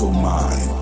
mental mind.